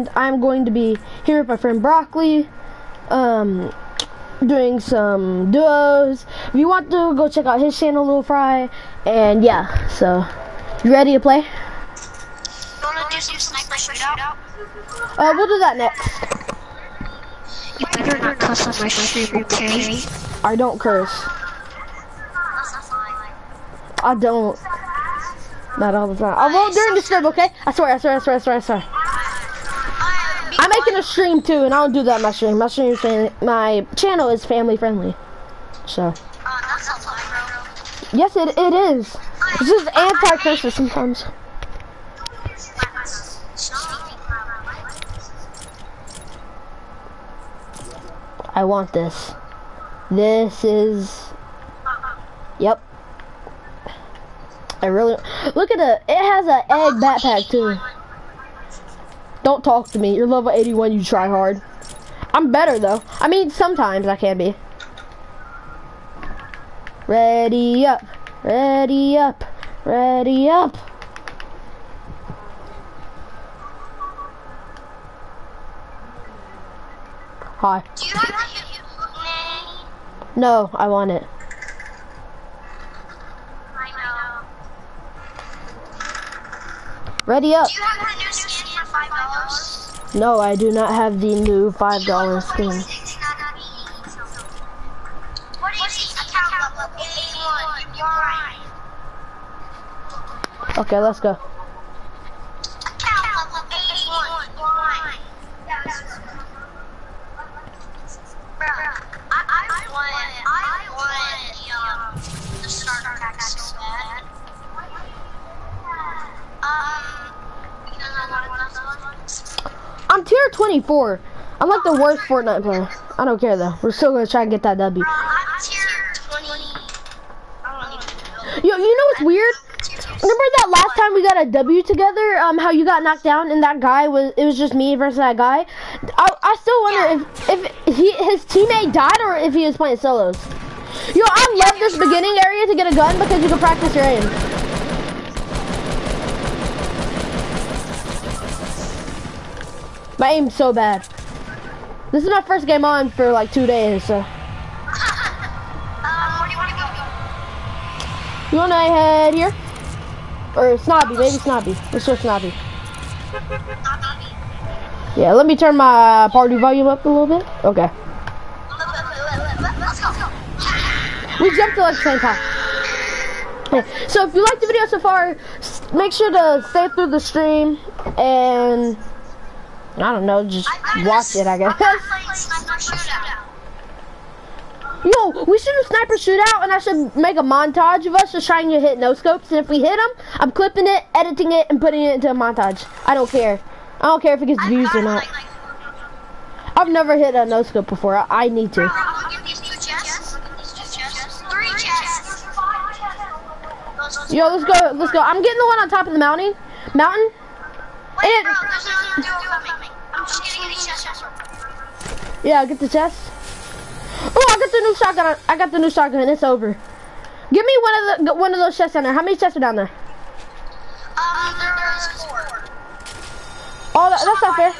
and I'm going to be here with my friend Broccoli, um, doing some duos. If you want to, go check out his channel, Little Fry, and yeah, so, you ready to play? You wanna do some sniper shootout? Uh, we'll do that next. You better not cuss on my stream, okay? I don't curse. I don't. Not all the time. I won't during the stream, okay? I swear, I swear, I swear, I swear, I swear. I'm making a stream too, and I don't do that on my stream. My stream, is my channel is family friendly. So, yes, it, it is. It's just anti-curses sometimes. I want this. This is. Yep. I really look at it. It has an egg backpack too. Don't talk to me. You're level 81. You try hard. I'm better though. I mean, sometimes I can be. Ready up. Ready up. Ready up. Hi. Do you have the? No, I want it. I. Ready up. Do you have the new skin for five dollars? No, I do not have the new five dollar skin. What do you see? Account level 81. You're right. Okay, let's go. I'm tier 24. I'm like the worst Fortnite player. I don't care though. We're still gonna try and get that W. Bro, I'm tier 20. I don't even know. Yo, you know what's weird? Remember that last time we got a W together? Um, how you got knocked down and that guy was it was just me versus that guy. I, I still wonder if if he his teammate died or if he was playing solos. Yo, I love this beginning area to get a gun because you can practice your aim. My aim's so bad. This is my first game on for like two days, so. Um, where do you want to go? You wanna head here? Or Snobby, maybe Snobby. Let's go Snobby. Yeah, let me turn my party volume up a little bit. Okay. Let's go. We jumped to like the same time. Okay, So if you liked the video so far, make sure to stay through the stream and I don't know, just watch it, I guess. Yo, we should do sniper shootout, and I should make a montage of us just trying to hit no scopes. And if we hit them, I'm clipping it, editing it, and putting it into a montage. I don't care. I don't care if it gets views or not. I've never hit a no scope before. I, I need to. Yo, let's go. Let's go. I'm getting the one on top of the mountain. Mountain. And- Yeah, get the chest. Oh, I got the new shotgun. I got the new shotgun. And it's over. Give me one of the one of those chests down there. How many chests are down there? Um, there was four. Oh, that, that's not fair.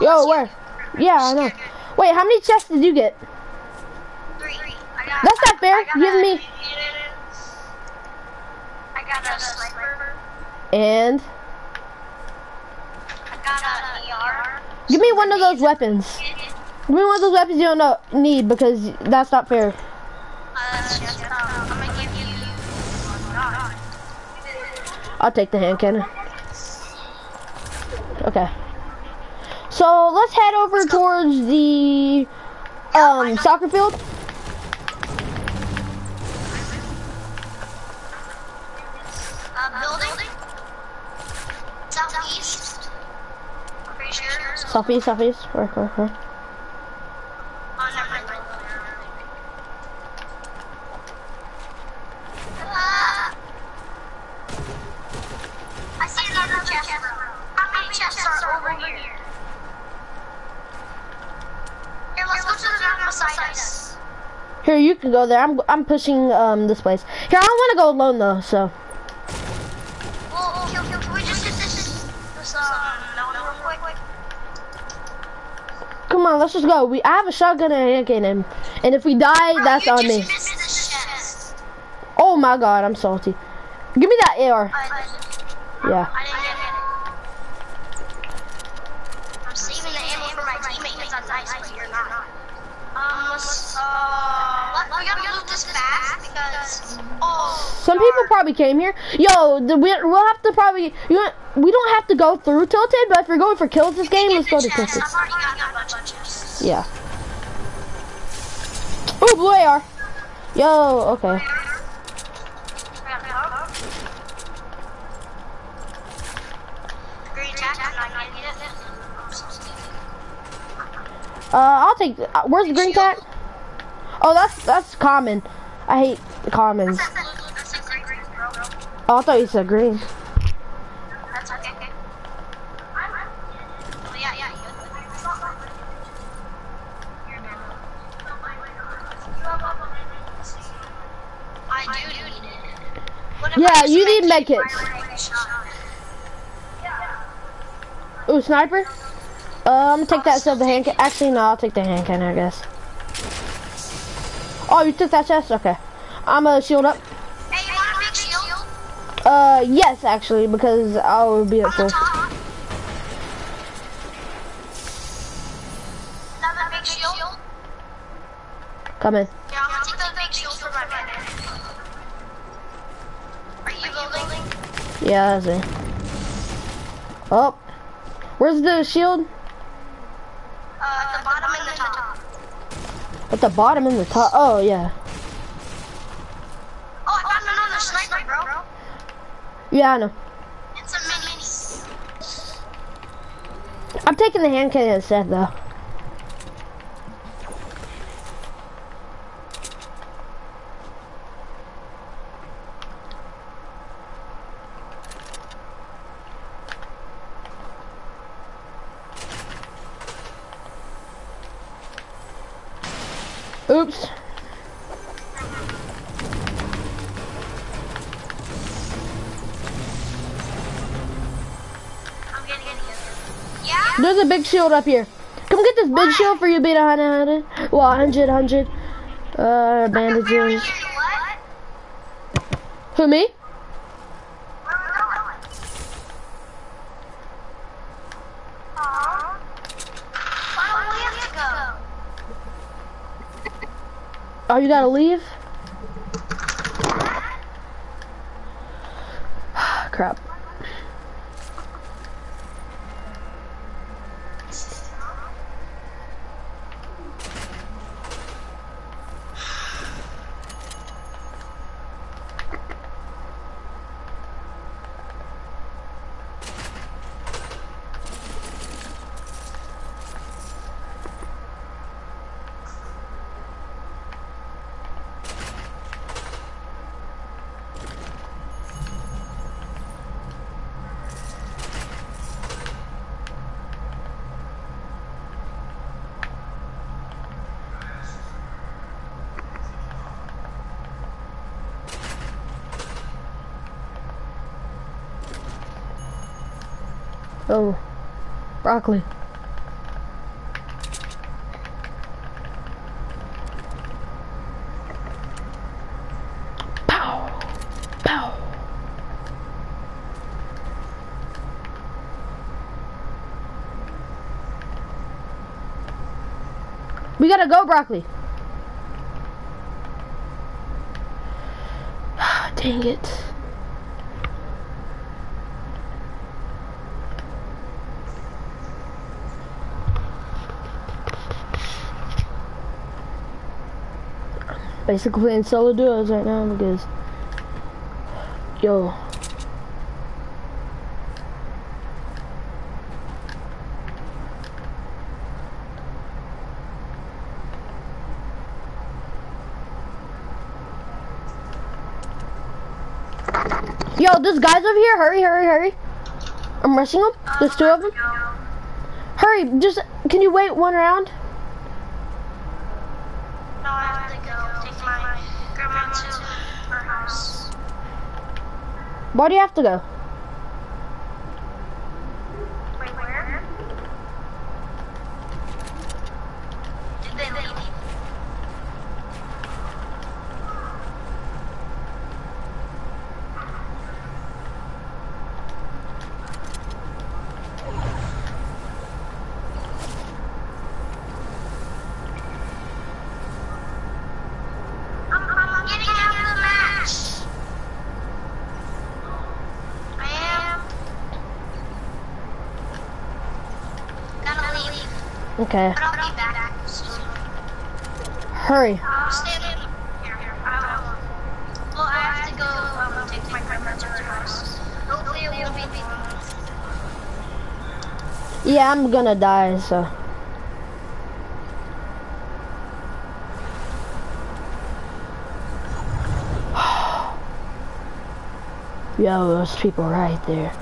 Yo, where? Yeah, I know. Wait, how many chests did you get? Three. I got, That's not fair. I got Give a- me- I got a sniper. And I got a ER. Give me one of those weapons. Give me one of those weapons you don't know, need because that's not fair. I'll take the hand cannon. Okay. So let's head over towards the um soccer field. To the one beside us. Here, you can go there. I'm I'm pushing um this place. Here, I don't want to go alone though. So Well, can, can, can we just get this, this um, on, let's just go. We I have a shotgun and a handgun, cannon, and if we die, that's on me. Oh my god, I'm salty. Give me that AR. Yeah. I'm saving the ammo for my you're gotta this Some people probably came here. Yo, the, we, we'll have to probably. You we don't have to go through Tilted, but if we're going for kills this game, let's go to. Tilted. Yeah. Oh, blue AR. Yo, okay. Uh, I'll take. Uh, where's the green tack? Oh, that's that's common. I hate the commons. Oh, I thought you said green. That's okay. Oh, yeah, yeah, I do need it. What if Yeah, I just you need make medkits. Ooh, sniper. Uh, I'm gonna take that the hand. Ca- Actually, no, I'll take the hand cannon, I guess. Oh, you took that chest? Okay. I'm gonna shield up. Hey, you want a big shield? Uh, yes, actually, because I will be at full. top. Another big shield? Come in. Yeah, I'm gonna take the big shield for my man. Are you building? Yeah, that's it. Oh, where's the shield? Uh, at the bottom and the top. At the bottom and the top. Oh, yeah. Oh, I found another sniper, bro. Yeah, I know. It's a mini. I'm taking the hand cannon instead, though. Oops. I'm getting it. Yeah? There's a big shield up here. Come get this big shield for you, beat a hundred, hundred. Well, hundred, hundred. Uh, bandages. Who, me? Where are we going? Aw. Why do we have to go? Oh, you gotta leave? Crap. Oh, broccoli. Pow, pow. We gotta go, broccoli. Dang it. Basically playing solo duos right now because yo Yo, this guy's over here. Hurry, hurry, hurry. I'm rushing them. There's two of them. Hurry, just, can you wait one round? Why do you have to go? Wait, where? Okay. But I'll be back soon. Hurry. I'll stay in here. here. I'll- Well, I have to go um, take my grandma to her house. Hopefully it won't be long. Yeah, I'm gonna die, so. Yo, those people right there.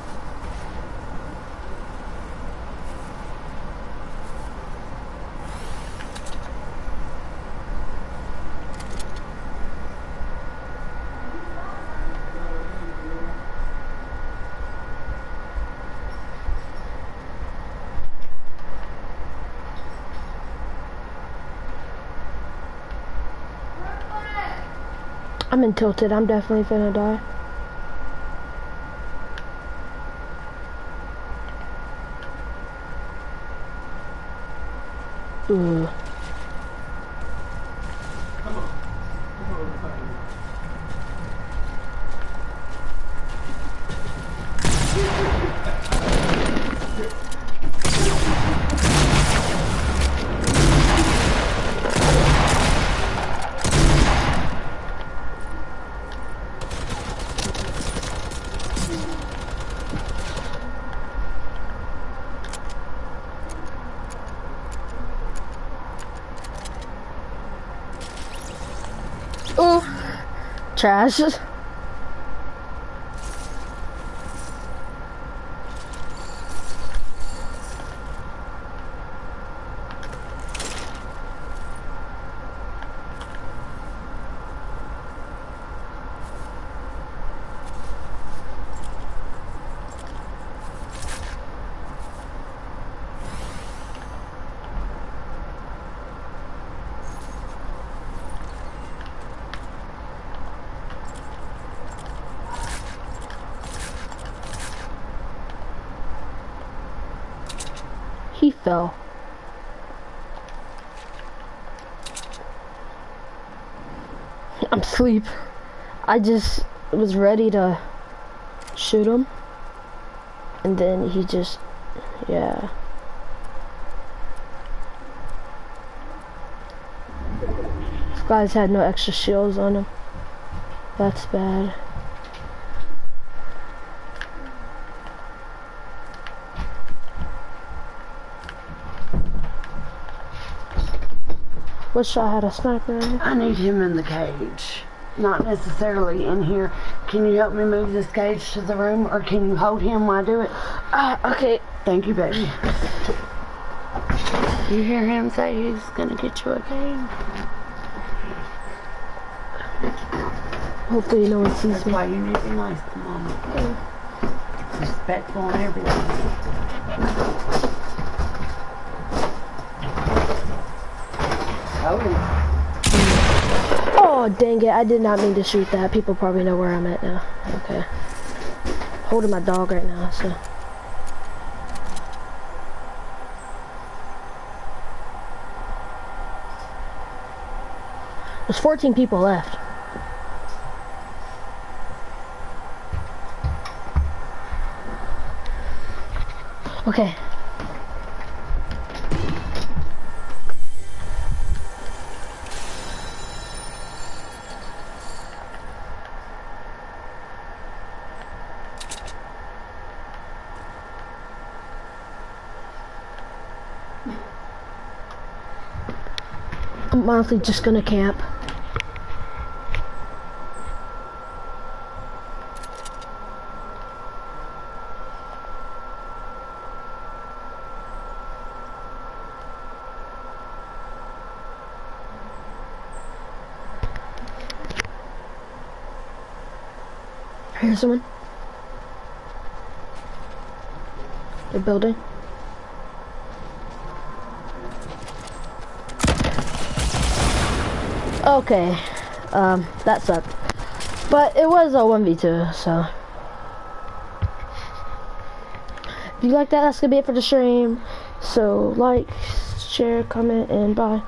I'm in tilted. I'm definitely finna die. Ooh. Trash. Fell. I'm asleep. I just was ready to shoot him. And then he just, yeah. This guy's had no extra shields on him. That's bad. Wish I had a sniper. I need him in the cage. Not necessarily in here. Can you help me move this cage to the room or can you hold him while I do it? Ah, okay. Thank you, baby. You hear him say he's gonna get you a game? Hopefully no one sees That's me. why you need to be nice to mama. Respectful and everything. Hold him. Oh, dang it. I did not mean to shoot that. People probably know where I'm at now. Okay. Holding my dog right now, so. There's 14 people left. Okay. I'm honestly just gonna camp. Here's someone. They're building. Okay, um, that sucked. But it was a 1v2, so. If you like that, that's gonna be it for the stream. So, like, share, comment, and bye.